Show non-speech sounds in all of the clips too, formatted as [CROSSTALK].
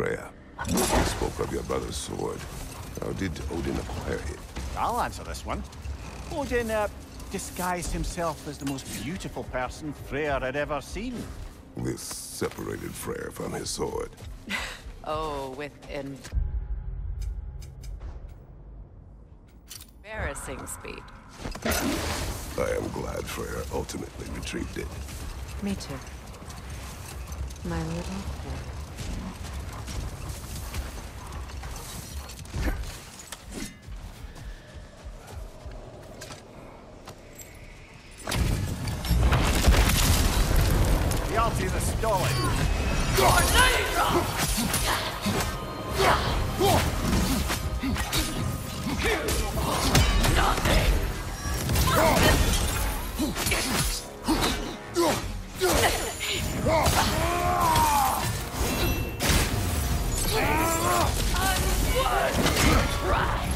Freya, you spoke of your brother's sword. How did Odin acquire it? I'll answer this one. Odin, uh, disguised himself as the most beautiful person Freyr had ever seen. This separated Freyr from his sword. [LAUGHS] Oh, with an embarrassing speed. I am glad Freyr ultimately retrieved it. Me too. My little boy.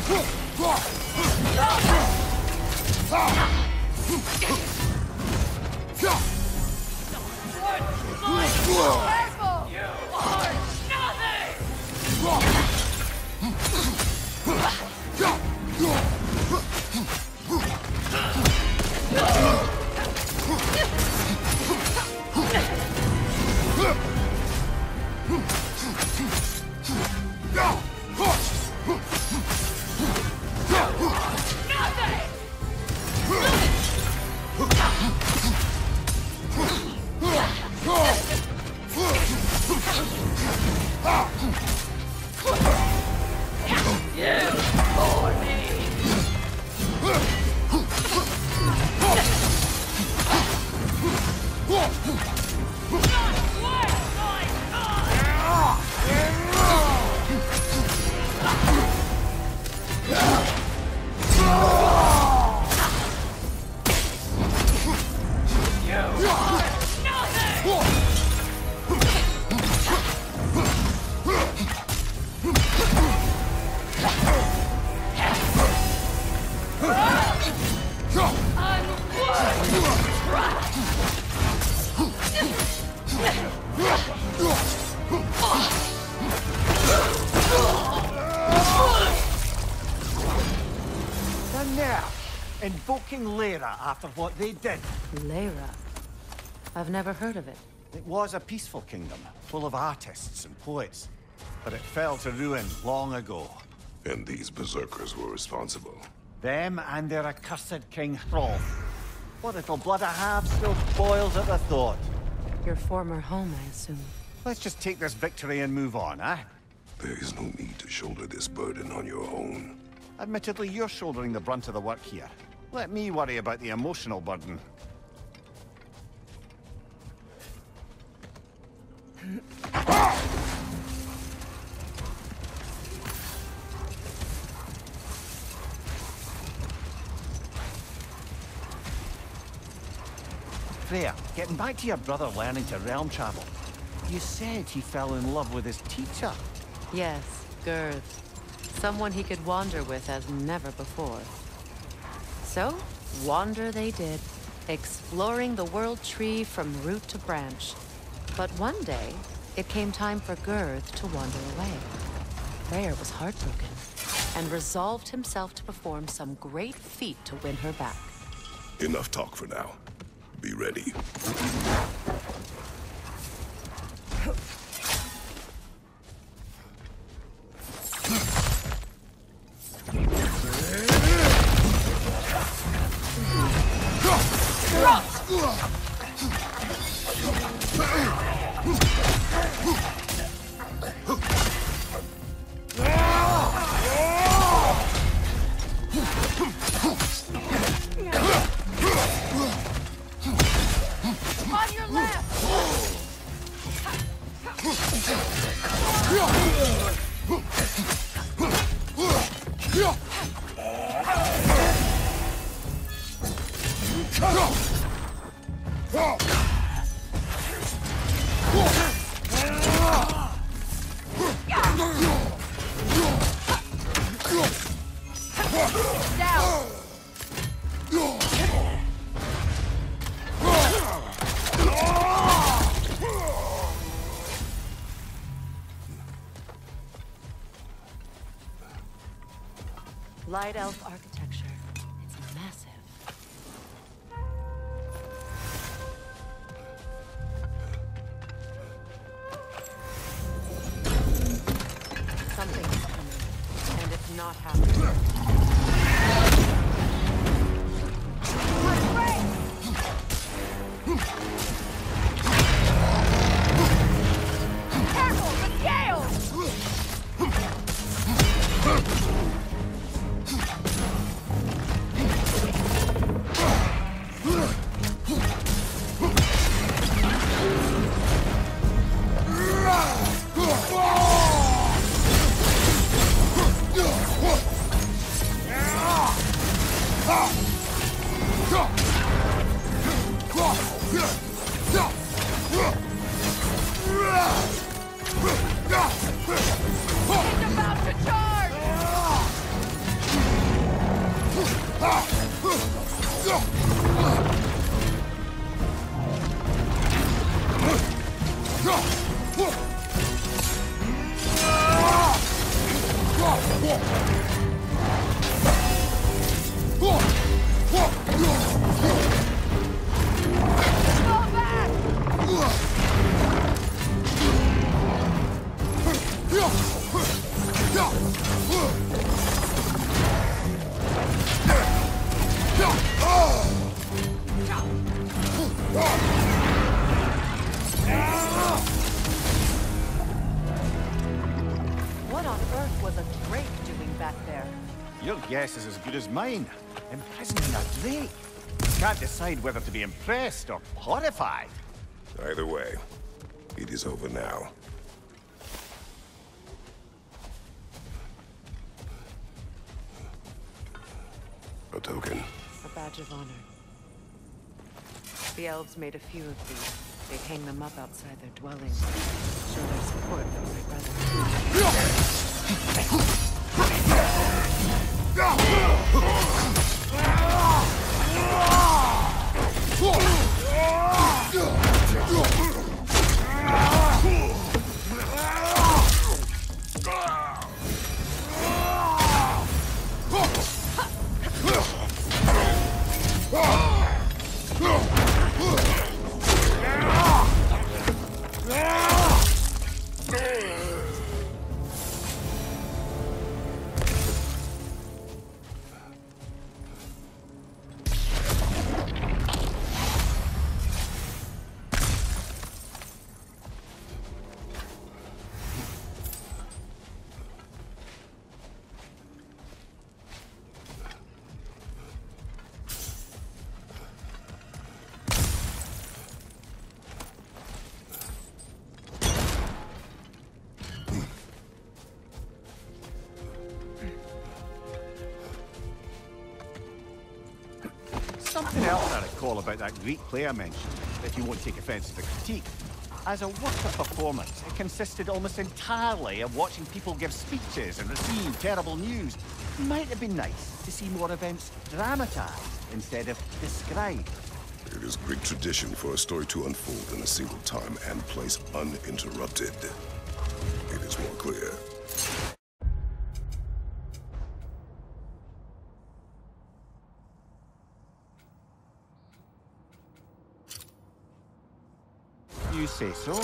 The after what they did. Lyra. I've never heard of it. It was a peaceful kingdom, full of artists and poets. But it fell to ruin long ago. And these berserkers were responsible. Them and their accursed King Hrolf. What little blood I have still boils at the thought. Your former home, I assume. Let's just take this victory and move on, eh? There is no need to shoulder this burden on your own. Admittedly, you're shouldering the brunt of the work here. Let me worry about the emotional burden. Freya, getting back to your brother learning to realm travel. You said he fell in love with his teacher. Yes, Girth. Someone he could wander with as never before. So, wander they did, exploring the world tree from root to branch. But one day, it came time for Girth to wander away. Freyr was heartbroken, and resolved himself to perform some great feat to win her back. Enough talk for now. Be ready. Light Elf good as mine. Imprisoning a drake. Can't decide whether to be impressed or horrified. Either way, it is over now. A token. A badge of honor. The elves made a few of these. They'd hang them up outside their dwellings. Show their support for my brother. Go! Something else I recall about that Greek play I mentioned, if you won't take offence to the critique. As a work of performance, it consisted almost entirely of watching people give speeches and receive terrible news. Might have been nice to see more events dramatised instead of described. It is Greek tradition for a story to unfold in a single time and place uninterrupted. It is more clear. You say so?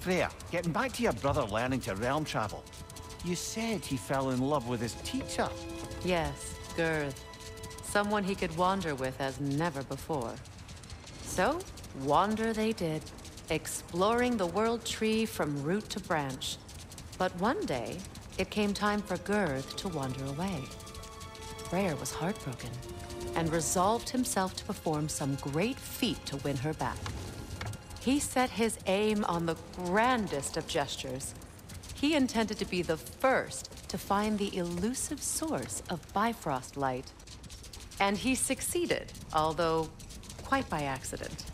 Freya, getting back to your brother learning to realm travel. You said he fell in love with his teacher. Yes, Girth. Someone he could wander with as never before. So, wander they did, exploring the world tree from root to branch. But one day, it came time for Girth to wander away. Freyr was heartbroken and resolved himself to perform some great feat to win her back. He set his aim on the grandest of gestures. He intended to be the first to find the elusive source of Bifrost light. And he succeeded, although quite by accident.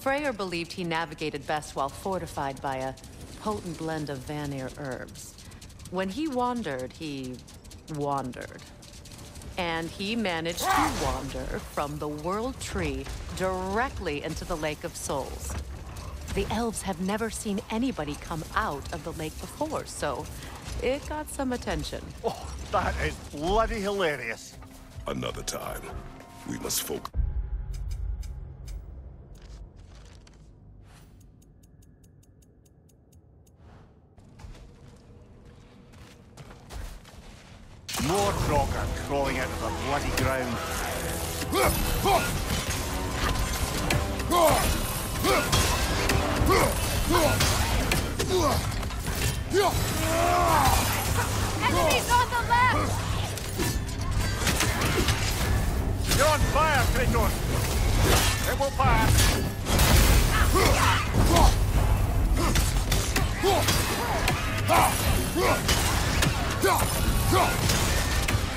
Freyr believed he navigated best while fortified by a potent blend of Vanir herbs. When he wandered, he wandered. And he managed to wander from the World Tree directly into the Lake of Souls. The elves have never seen anybody come out of the lake before, so it got some attention. Oh, that is bloody hilarious. Another time. We must focus. More Draugr crawling out of the bloody ground. Enemies on the left! You're on fire, Kratos! It will pass!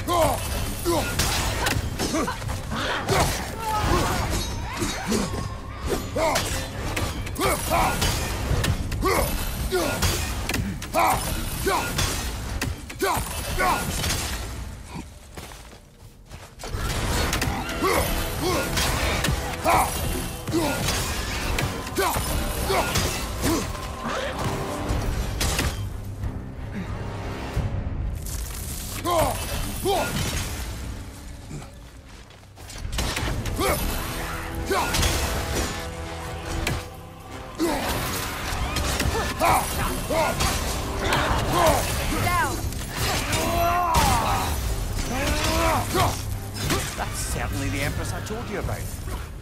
Oh! That's certainly the Empress I told you about.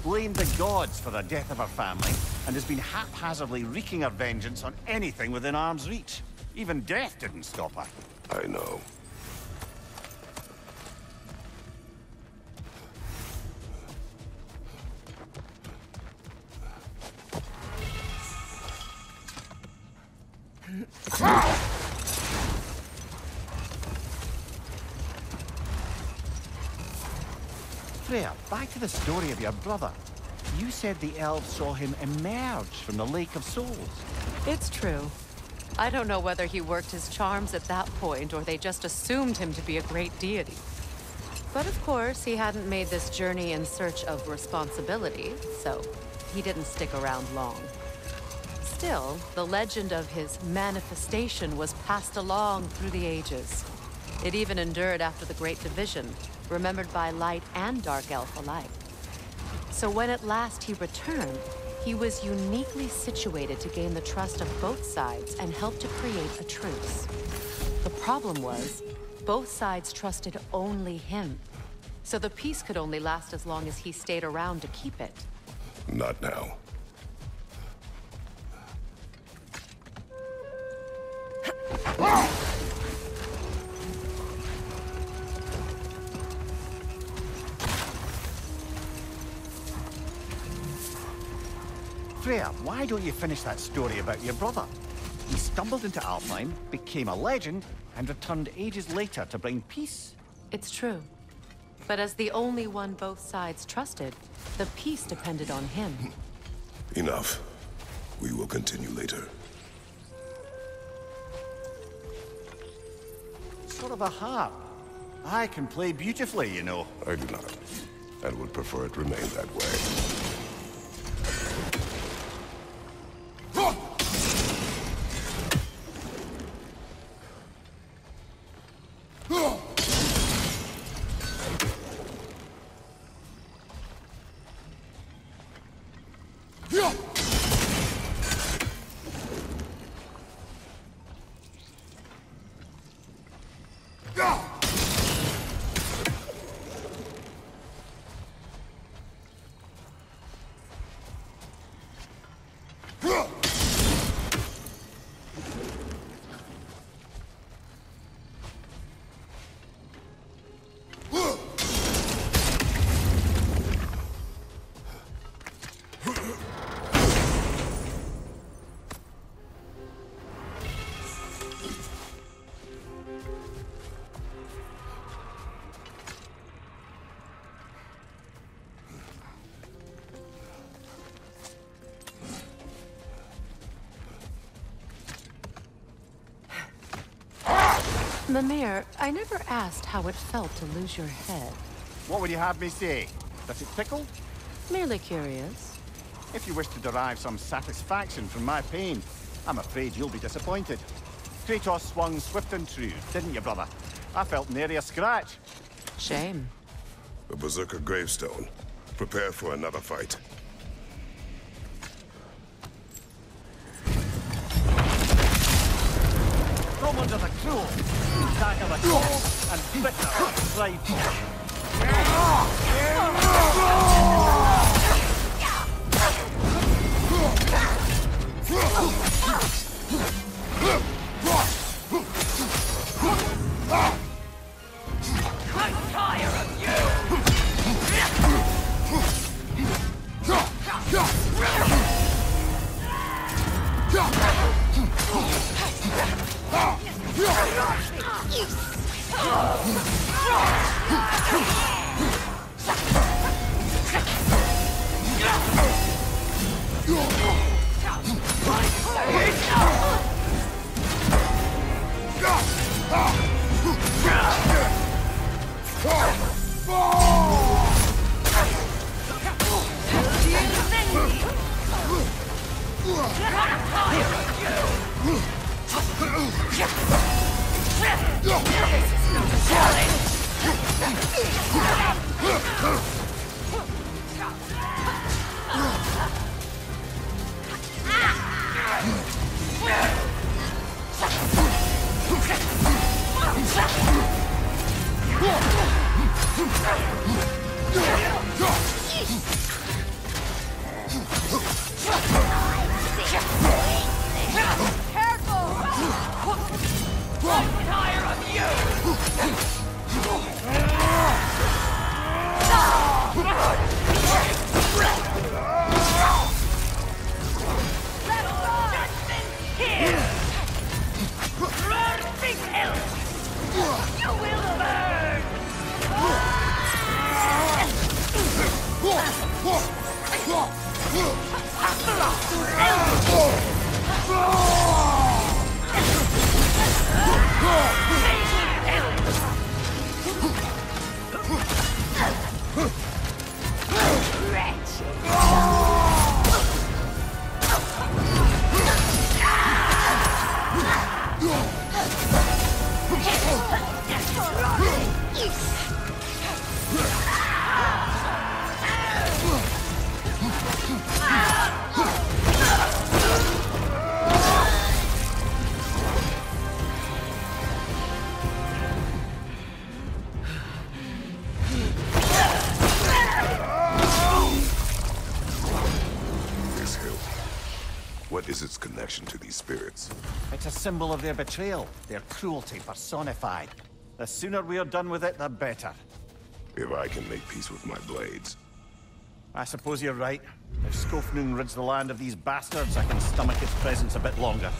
Blamed the gods for the death of her family, and has been haphazardly wreaking her vengeance on anything within arm's reach. Even death didn't stop her. I know. Freya, back to the story of your brother. You said the elves saw him emerge from the Lake of Souls. It's true. I don't know whether he worked his charms at that point or they just assumed him to be a great deity. But of course, he hadn't made this journey in search of responsibility, so he didn't stick around long. Still, the legend of his manifestation was passed along through the ages. It even endured after the Great Division, remembered by Light and Dark Elf alike. So when at last he returned, he was uniquely situated to gain the trust of both sides and help to create a truce. The problem was, both sides trusted only him. So the peace could only last as long as he stayed around to keep it. Not now. Freya, why don't you finish that story about your brother? He stumbled into Alfheim, became a legend, and returned ages later to bring peace. It's true. But as the only one both sides trusted, the peace depended on him. [LAUGHS] Enough. We will continue later. Sort of a harp. I can play beautifully, you know. I do not, and would prefer it remain that way. Huh! Mimir, I never asked how it felt to lose your head. What would you have me say? Does it tickle? Merely curious. If you wish to derive some satisfaction from my pain, I'm afraid you'll be disappointed. Kratos swung swift and true, didn't you, brother? I felt nary a scratch. Shame. A Berserker gravestone. Prepare for another fight. Come under the cruel, attack of the cold and bitter Yeah! Whoa! Pride. This What is its connection to these spirits? It's a symbol of their betrayal, their cruelty personified. The sooner we're done with it, the better. If I can make peace with my blades. I suppose you're right. If Skofnung rids the land of these bastards, I can stomach its presence a bit longer.